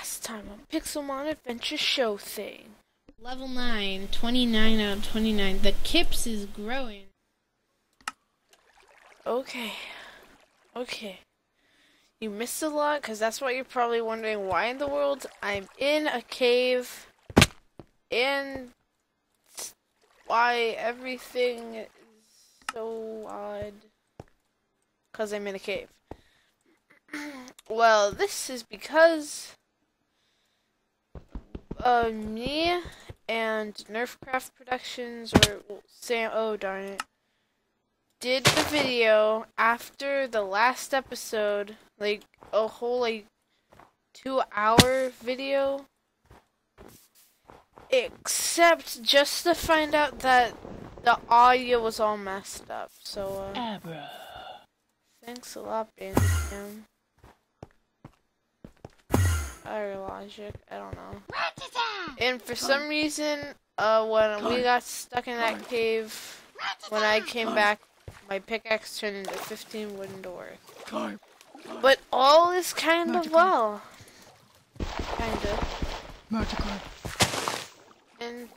last time on Pixelmon Adventure Show thing. Level 9, 29 out of 29. The Kips is growing. Okay. Okay. You missed a lot, because that's why you're probably wondering why in the world I'm in a cave and why everything is so odd. Because I'm in a cave. well, this is because uh, me and Nerfcraft Productions, or well, Sam, oh darn it, did the video after the last episode, like a whole like two hour video, except just to find out that the audio was all messed up. So, uh, Abra. thanks a lot, Bandicam. Or logic, I don't know. And for some reason, uh, when we got stuck in that cave, when I came back, my pickaxe turned into 15 wooden doors. But all is kind of well. Kind of. Magikarp. And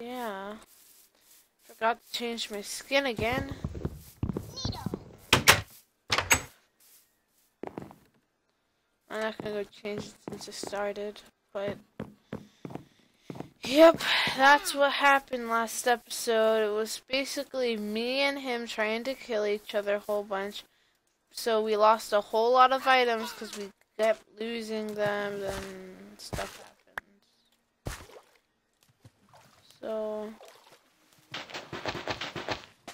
yeah, forgot to change my skin again. I'm not gonna go change it since I started, but yep, that's what happened last episode. It was basically me and him trying to kill each other a whole bunch. So we lost a whole lot of items because we kept losing them and stuff happened. So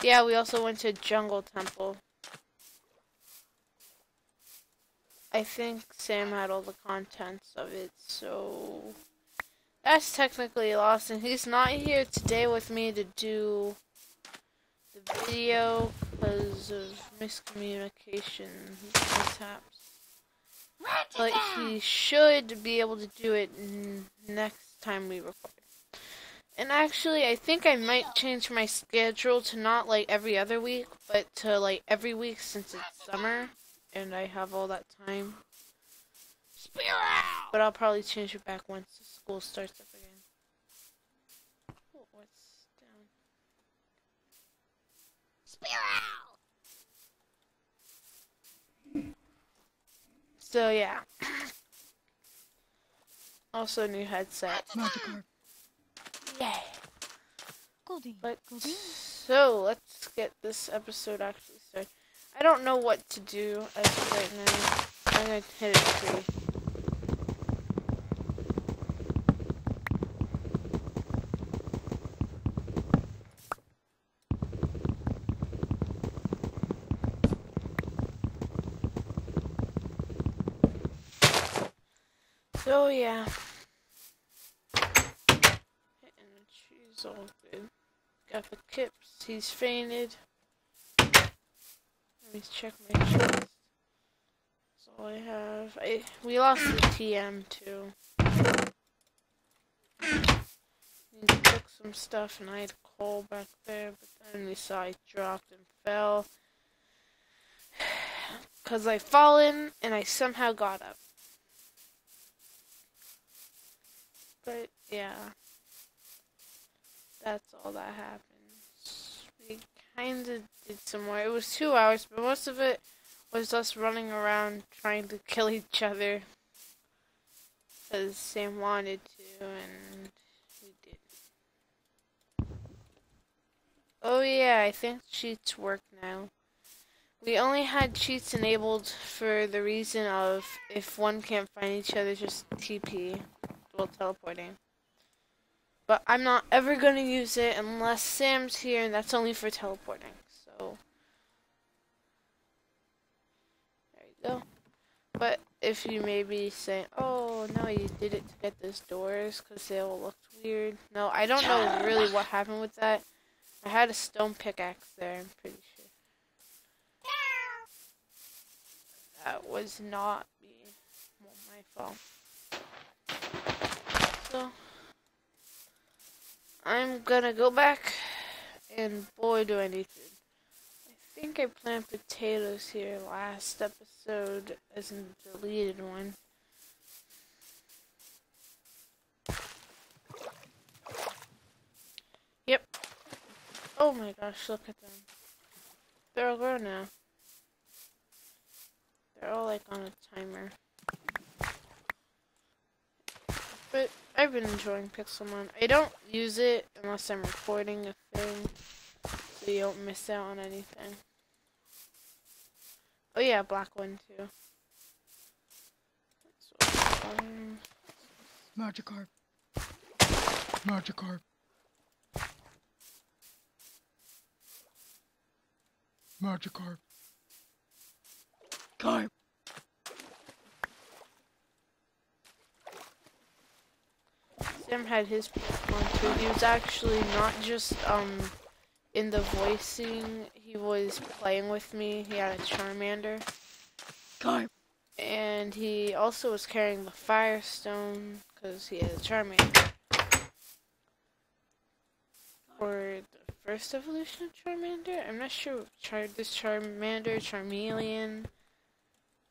yeah, we also went to Jungle Temple. I think Sam had all the contents of it, so that's technically lost, and he's not here today with me to do the video because of miscommunication mishaps. But he should be able to do it n- next time we record. And actually, I think I might change my schedule to not like every other week, but to like every week since it's summer and I have all that time. But I'll probably change it back once the school starts up again. Oh, what's down? So yeah. also new headset. Magikarp. Yay. Goldie. But so let's get this episode actually started. I don't know what to do as of right now. I'm gonna hit a tree. So yeah. Hitting the trees all good. Got the kips, he's fainted. Let me check my chest. That's all I have. I we lost the TM too. Need to cook some stuff and I had coal back there, but then we saw I dropped and fell. Cause I fallen and I somehow got up. But yeah. That's all that happened. Kind of did some more. It was two hours, but most of it was us running around trying to kill each other. Because Sam wanted to, and we did. Oh yeah, I think cheats work now. We only had cheats enabled for the reason of if one can't find each other, just TP while teleporting. But I'm not ever going to use it unless Sam's here, and that's only for teleporting. So, there you go. But if you maybe say, oh, no, you did it to get those doors because they all looked weird. No, I don't know really what happened with that. I had a stone pickaxe there, I'm pretty sure. That was not me. Well, my fault. So, I'm gonna go back, and boy, do I need food. I think I planted potatoes here last episode as a deleted one. Yep. Oh my gosh, look at them. They're all grown now. They're all like on a timer. But I've been enjoying Pixelmon. I don't use it unless I'm recording a thing, so you don't miss out on anything. Oh yeah, black one too. Um, Magikarp. Magikarp. Magikarp. Carp. Sam had his Pokemon too. He was actually not just um in the voicing, he was playing with me. He had a Charmander. Carp. And he also was carrying the Firestone because he had a Charmander. Or the first evolution of Charmander? I'm not sure. Char this Charmander, Charmeleon.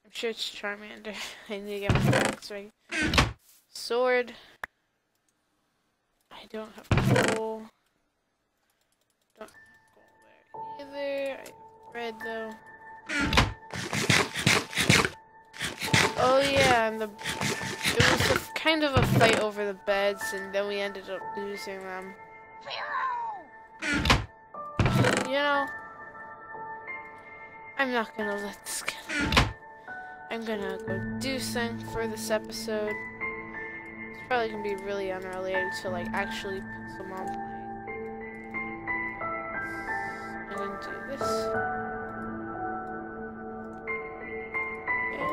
I'm sure it's Charmander. I need to get my facts right. Sword. I don't have coal. Don't have coal there either. I red though. Oh yeah, and the it was a, kind of a fight over the beds, and then we ended up losing them. You know, I'm not gonna let this get. I'm gonna go do something for this episode. Probably gonna be really unrelated to like actually Pixelmon playing. I'm gonna do this. And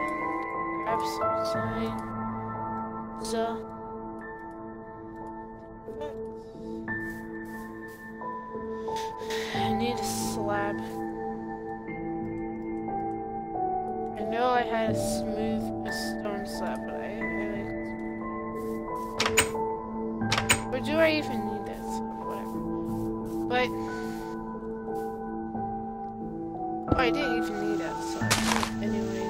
grab some sign. I need a slab. I know I had a smooth stone slab, but I do I even need this? Whatever. But oh, I didn't even need that slab. Anyways.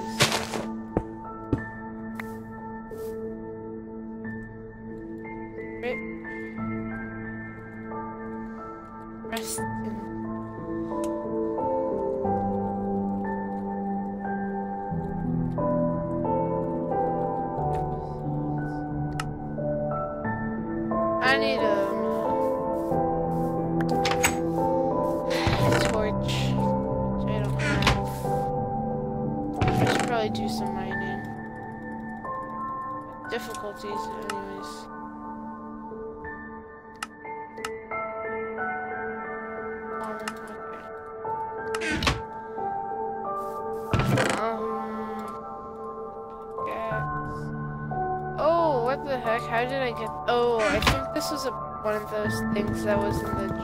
Rest in Um. Oh, what the heck? How did I get? Oh, I think this was a, one of those things that was in the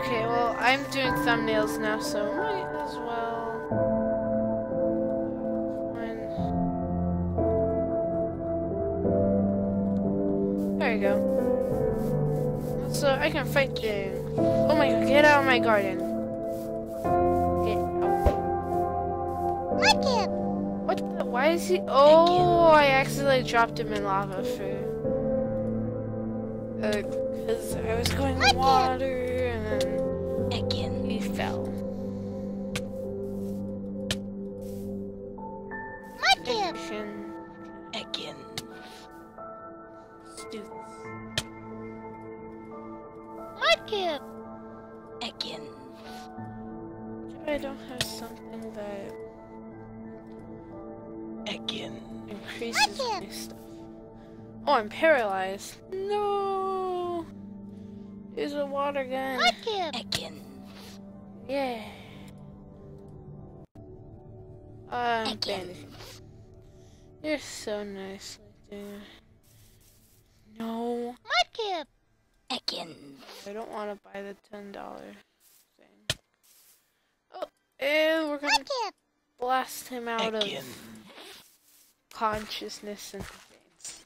Okay, well, I'm doing thumbnails now, so might as well. There you go. So I can fight things. Oh my god, get out of my garden. Get out. What the? Why is he? Oh, I accidentally dropped him in lava for. Because uh, I was going in water then Again. he fell. Addiction. Again. Stoots. Again. Again. I don't have something that Again. increases my stuff. Oh, I'm paralyzed. No. There's a water gun. Mudkip. Ekans. Yeah. Oh, I'm Ekans. You're so nice, dude. No, Mudkip. Ekans. I don't want to buy the ten dollar thing. Oh, and we're gonna Mudkip. blast him out of consciousness and things.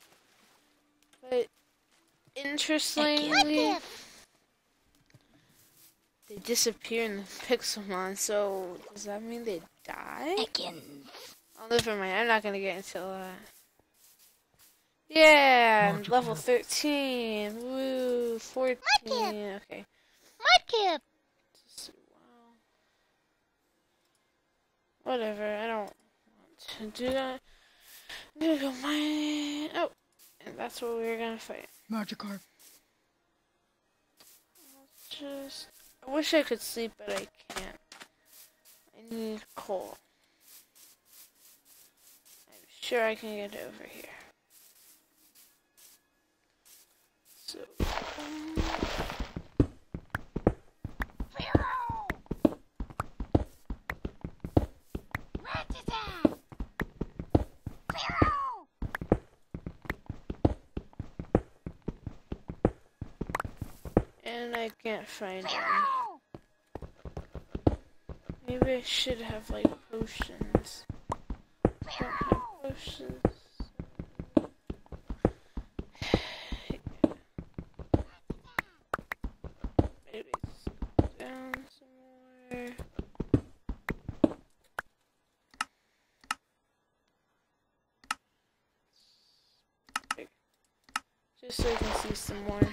But interestingly, Mudkip. They disappear in the Pixelmon. So does that mean they die? Ekans. Oh, never mind. I'm not gonna get into that. Yeah, Magic level 13. Woo, 14. Mudkip. Okay. Mudkip. Wow. Whatever. I don't want to do that. I'm gonna go mine. Oh, and that's what we were gonna fight. Magikarp. Let's Just. I wish I could sleep, but I can't. I need coal. I'm sure I can get over here. So. um, And I can't find him. Maybe I should have like potions. I don't have potions. Maybe down some more. Just so I can see some more.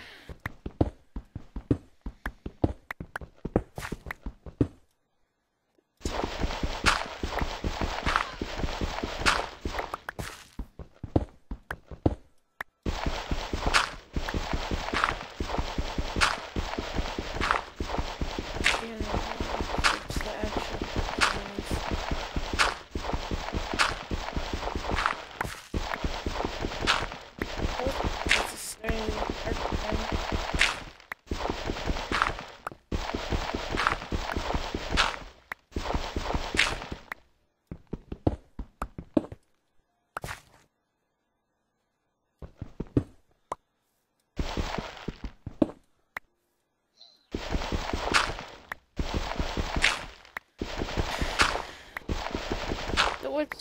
Yeah, it's the actual ones. Oh, it's a starting arc again.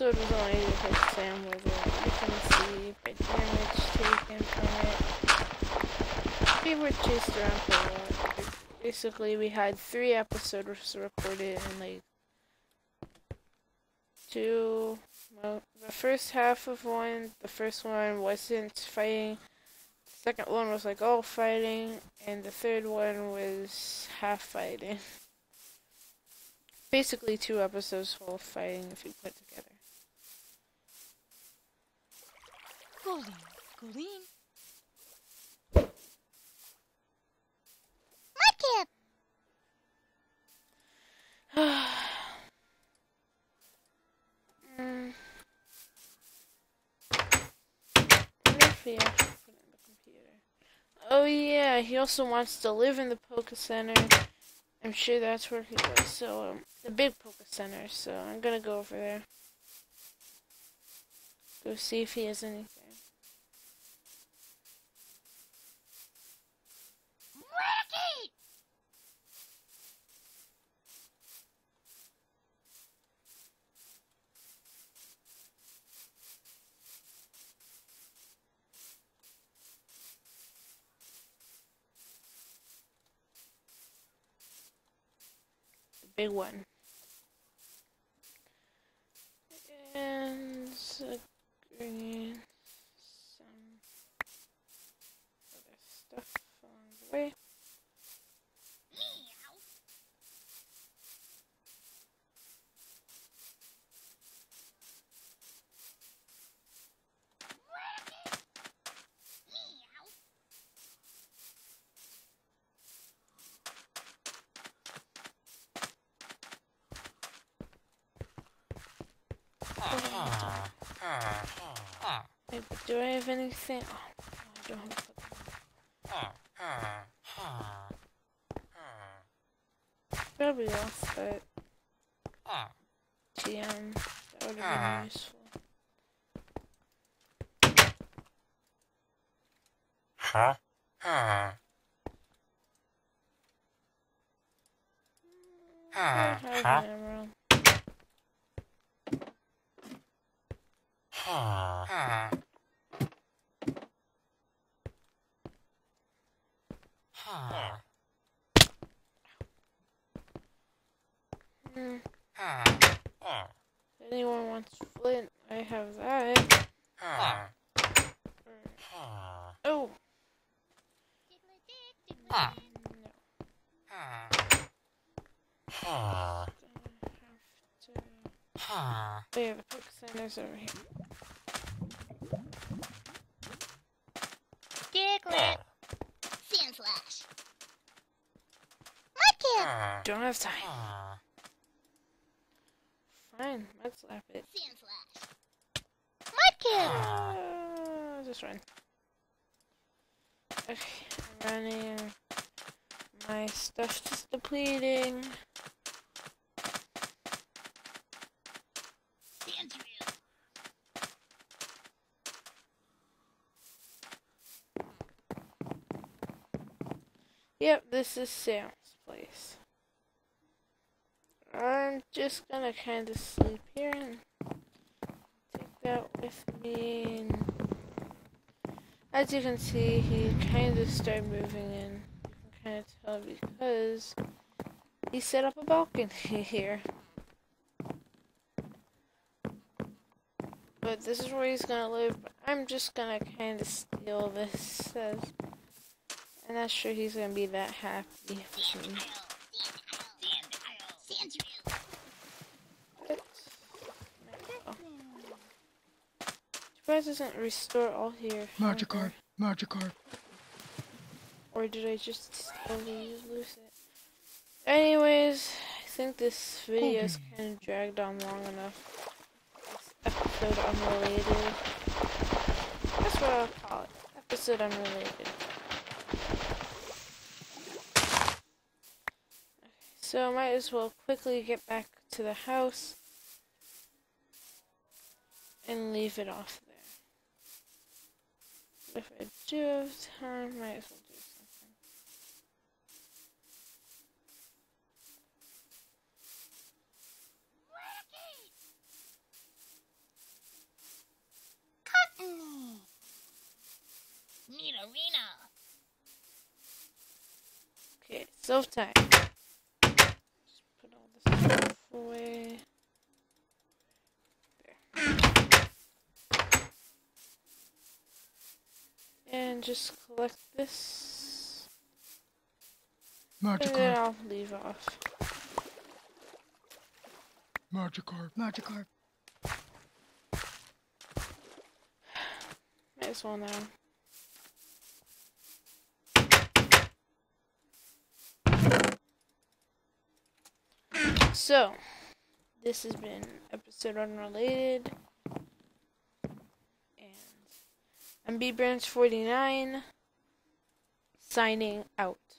The wood was only hit Sam with it. You can see by damage taken from it. We were chased around for a while. Basically, we had three episodes recorded and like two. Well, the first half of one, the first one wasn't fighting. The second one was like all fighting, and the third one was half fighting. Basically, two episodes full of fighting if you put together. Golden. Golden. Mudkip. mm. Wonder if he actually put it in the computer. Oh yeah, he also wants to live in the Poke Center. I'm sure that's where he lives. So um, the big Poke Center. So I'm gonna go over there. Go see if he has anything. Ricky. The big one. And uh, green, some other stuff along the way. Wait, do I have anything? Oh, don't have put Probably off, but TM, that would have been useful. I have an emerald. Hmm. If anyone wants flint, I have that. Oh, no. Gonna have to... Oh yeah, the quicksander's over here. Diglett. Sandslash. Mudkip. Don't have time. Fine, let's slap it. Sandslash. Mudkip. Uh, just run. Okay, I'm running. My stuff's just depleting. Sand drill. Yep, this is Sam's place. I'm just gonna kind of sleep here and take that with me. And as you can see, he kind of started moving in. You can kind of tell because he set up a balcony here. But this is where he's gonna live. I'm just gonna kind of steal this as I'm not sure he's gonna be that happy with me. Sand drill. But, oh. Doesn't restore all here. Magikarp, Magikarp. Or did I just totally lose it? Anyways, I think this video is kind of dragged on long enough. This episode unrelated. That's what I'll call it. Episode unrelated. So I might as well quickly get back to the house and leave it off. If I do have time, might as well do something. Cotton. Need arena. Okay, self time. Just put all this stuff away. And just collect this. And then I'll leave off. Magikarp, Magikarp. Might as well now. So, this has been episode unrelated. And I'm B Burns49 signing out.